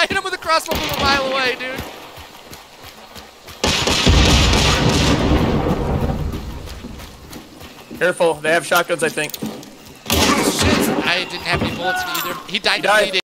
I hit him with a crossbow from a mile away, dude. Careful, they have shotguns, I think. Shit, I didn't have any bullets either. He died. He died.